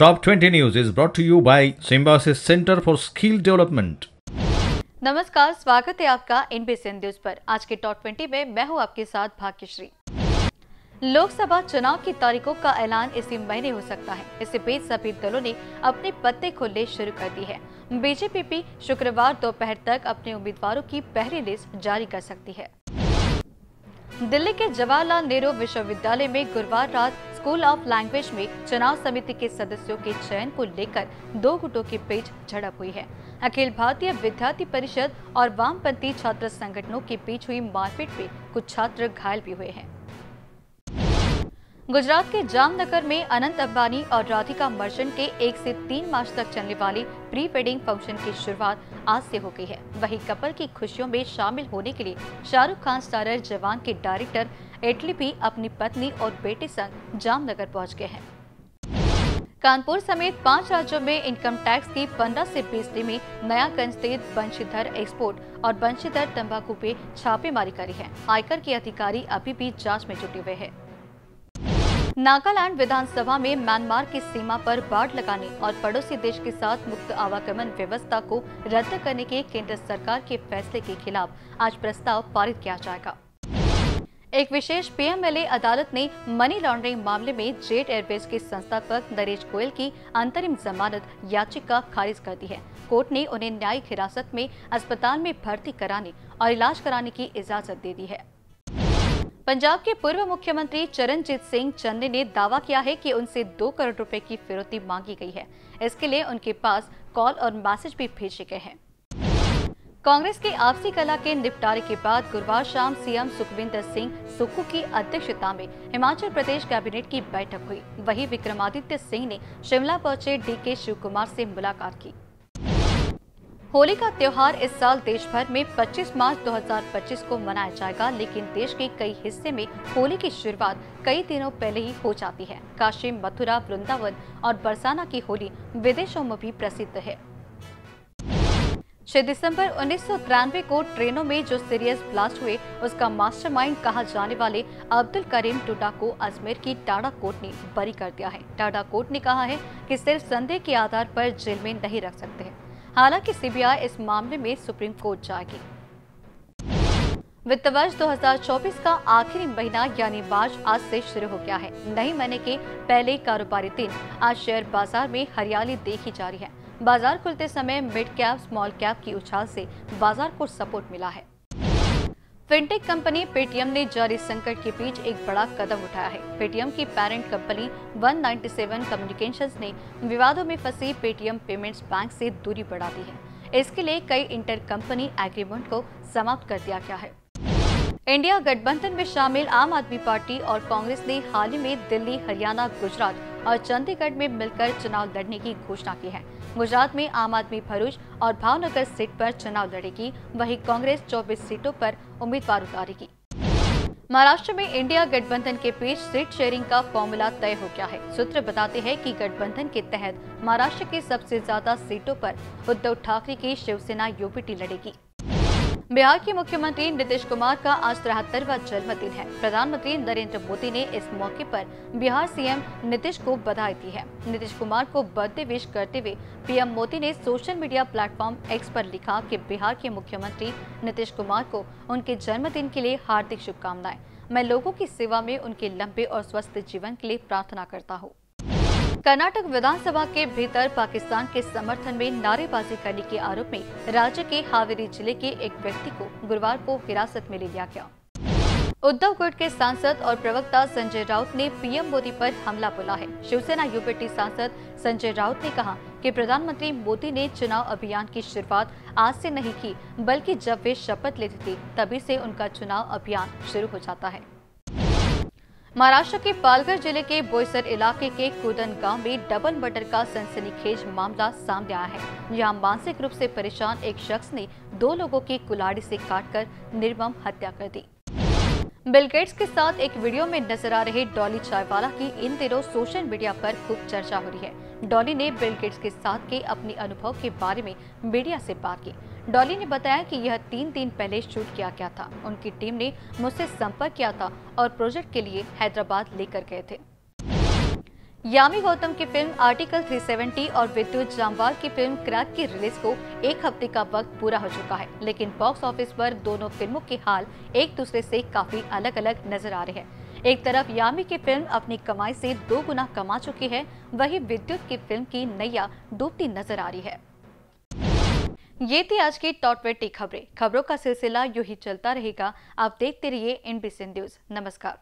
Top 20 News is brought to you by Symbiosis Center for Skill Development. नमस्कार, स्वागत है आपका एनबीसी न्यूज़ पर। आज के टॉप 20 में मैं हूँ आपके साथ भाग्यश्री। लोकसभा चुनाव की तारीखों का ऐलान इसी महीने हो सकता है। इससे बीच सभी दलों ने अपने पत्ते खोलने शुरू कर दी है। बीजेपी भी शुक्रवार दोपहर तक अपने उम्मीदवारों की पहली लिस्ट जारी कर सकती है। दिल्ली के जवाहरलाल नेहरू विश्वविद्यालय में गुरुवार रात स्कूल ऑफ़ लैंग्वेज में चुनाव समिति के सदस्यों के चयन को लेकर दो गुटों के बीच झड़प हुई है। अखिल भारतीय विद्यार्थी परिषद और वामपंथी छात्र संगठनों के बीच हुई मारपीट में कुछ छात्र घायल भी हुए हैं। गुजरात के जामनगर में अनंत अंबानी और राधिका मर्चेंट के एक से तीन मार्च तक चलने वाली प्री वेडिंग फ़ंक्शन की शुरुआत आज से हो गई है। वहीं कपल की खुशियों में शामिल होने के लिए शाहरुख खान स्टारर जवान के डायरेक्टर एटली भी अपनी पत्नी और बेटे संग जामनगर पहुँच गए हैं। कानपुर समेत पाँच राज्यों में इनकम टैक्स की 15 से 20 टीमें नयागंज स्थित बंशीधर एक्सपोर्ट और बंशीधर तंबाकू पे छापेमारी करी है। आयकर के अधिकारी अभी भी जाँच में जुटे हुए हैं। नागालैंड विधानसभा में म्यांमार की सीमा पर बाढ़ लगाने और पड़ोसी देश के साथ मुक्त आवागमन व्यवस्था को रद्द करने के केंद्र सरकार के फैसले के खिलाफ आज प्रस्ताव पारित किया जाएगा। एक विशेष पीएमएलए अदालत ने मनी लॉन्ड्रिंग मामले में जेट एयरवेज के संस्थापक नरेश गोयल की अंतरिम जमानत याचिका खारिज कर दी है। कोर्ट ने उन्हें न्यायिक हिरासत में अस्पताल में भर्ती कराने और इलाज कराने की इजाज़त दे दी है। पंजाब के पूर्व मुख्यमंत्री चरणजीत सिंह चन्नी ने दावा किया है कि उनसे दो करोड़ रुपए की फिरौती मांगी गई है। इसके लिए उनके पास कॉल और मैसेज भी भेजे गए हैं। कांग्रेस के आपसी कला के निपटारे के बाद गुरुवार शाम सीएम सुखविंदर सिंह सुक्खू की अध्यक्षता में हिमाचल प्रदेश कैबिनेट की बैठक हुई। वहीं विक्रमादित्य सिंह ने शिमला पहुँचे डी के शिव कुमार से मुलाकात की। होली का त्योहार इस साल देश भर में 25 मार्च 2025 को मनाया जाएगा, लेकिन देश के कई हिस्से में होली की शुरुआत कई दिनों पहले ही हो जाती है। काशी, मथुरा, वृंदावन और बरसाना की होली विदेशों में भी प्रसिद्ध है। 6 दिसंबर उन्नीस सौ तिरानवे को ट्रेनों में जो सीरियस ब्लास्ट हुए, उसका मास्टरमाइंड कहा जाने वाले अब्दुल करीम टुडा को अजमेर की टाडा कोर्ट ने बरी कर दिया है। टाडा कोर्ट ने कहा है कि सिर्फ़ संदेह के आधार पर जेल में नहीं रख सकते हैं। हालाँकि सीबीआई इस मामले में सुप्रीम कोर्ट जाएगी। वित्त वर्ष 2024 का आखिरी महीना यानी मार्च आज से शुरू हो गया है। नए महीने के पहले कारोबारी दिन आज शेयर बाज़ार में हरियाली देखी जा रही है। बाज़ार खुलते समय मिड कैप, स्मॉल कैप की उछाल से बाज़ार को सपोर्ट मिला है। फिनटेक कंपनी पेटीएम ने जारी संकट के बीच एक बड़ा कदम उठाया है। पेटीएम की पेरेंट कंपनी 197 कम्युनिकेशंस ने विवादों में फंसी पेटीएम पेमेंट्स बैंक से दूरी बढ़ा दी है। इसके लिए कई इंटर कंपनी एग्रीमेंट को समाप्त कर दिया गया है। इंडिया गठबंधन में शामिल आम आदमी पार्टी और कांग्रेस ने हाल ही में दिल्ली, हरियाणा, गुजरात और चंडीगढ़ में मिलकर चुनाव लड़ने की घोषणा की है। गुजरात में आम आदमी भरूच और भावनगर सीट पर चुनाव लड़ेगी। वहीं कांग्रेस 24 सीटों पर उम्मीदवार उतारेगी। महाराष्ट्र में इंडिया गठबंधन के बीच सीट शेयरिंग का फॉर्मूला तय हो गया है। सूत्र बताते हैं कि गठबंधन के तहत महाराष्ट्र के सबसे ज़्यादा सीटों पर उद्धव ठाकरे की शिवसेना यूपीटी लड़ेगी। बिहार के मुख्यमंत्री नीतीश कुमार का आज तिहत्तरवा जन्मदिन है। प्रधानमंत्री नरेंद्र मोदी ने इस मौके पर बिहार सीएम नीतीश को बधाई दी है। नीतीश कुमार को बर्थडे विश करते हुए पीएम मोदी ने सोशल मीडिया प्लेटफॉर्म एक्स पर लिखा कि बिहार के मुख्यमंत्री नीतीश कुमार को उनके जन्मदिन के लिए हार्दिक शुभकामनाएँ। मैं लोगों की सेवा में उनके लंबे और स्वस्थ जीवन के लिए प्रार्थना करता हूँ। कर्नाटक विधानसभा के भीतर पाकिस्तान के समर्थन में नारेबाजी करने के आरोप में राज्य के हावेरी ज़िले के एक व्यक्ति को गुरुवार को हिरासत में ले लिया गया। उद्धव गुट के सांसद और प्रवक्ता संजय राउत ने पीएम मोदी पर हमला बोला है। शिवसेना यूपीटी सांसद संजय राउत ने कहा कि प्रधानमंत्री मोदी ने चुनाव अभियान की शुरुआत आज से नहीं की, बल्कि जब वे शपथ लेते थे, तभी से उनका चुनाव अभियान शुरू हो जाता है। महाराष्ट्र के पालघर ज़िले के बोईसर इलाके के कुदन गाँव में डबल मर्डर का सनसनीखेज मामला सामने आया है यहाँ मानसिक रूप से परेशान एक शख्स ने दो लोगों की कुलाड़ी से काटकर निर्मम हत्या कर दी। बिलगेट्स के साथ एक वीडियो में नज़र आ रहे डॉली चायवाला की इन दिनों सोशल मीडिया पर खूब चर्चा हो रही है। डॉली ने बिल गेट्स के साथ के अपने अनुभव के बारे में मीडिया से बात की। डॉली ने बताया कि यह तीन दिन पहले शूट किया गया था। उनकी टीम ने मुझसे संपर्क किया था और प्रोजेक्ट के लिए हैदराबाद लेकर गए थे। यामी गौतम की फ़िल्म आर्टिकल 370 और विद्युत जामवाल की फ़िल्म क्रैक की रिलीज़ को एक हफ़्ते का वक्त पूरा हो चुका है, लेकिन बॉक्स ऑफ़िस पर दोनों फ़िल्मों के हाल एक दूसरे से काफ़ी अलग अलग नज़र आ रहे हैं। एक तरफ़ यामी की फ़िल्म अपनी कमाई से दो गुना कमा चुकी है, वहीं विद्युत की फ़िल्म की नैया डूबती नज़र आ रही है। ये थी आज की टॉप ट्वेंटी खबरें। खबरों का सिलसिला यूँ ही चलता रहेगा। आप देखते रहिए एनबीसी न्यूज़ नमस्कार।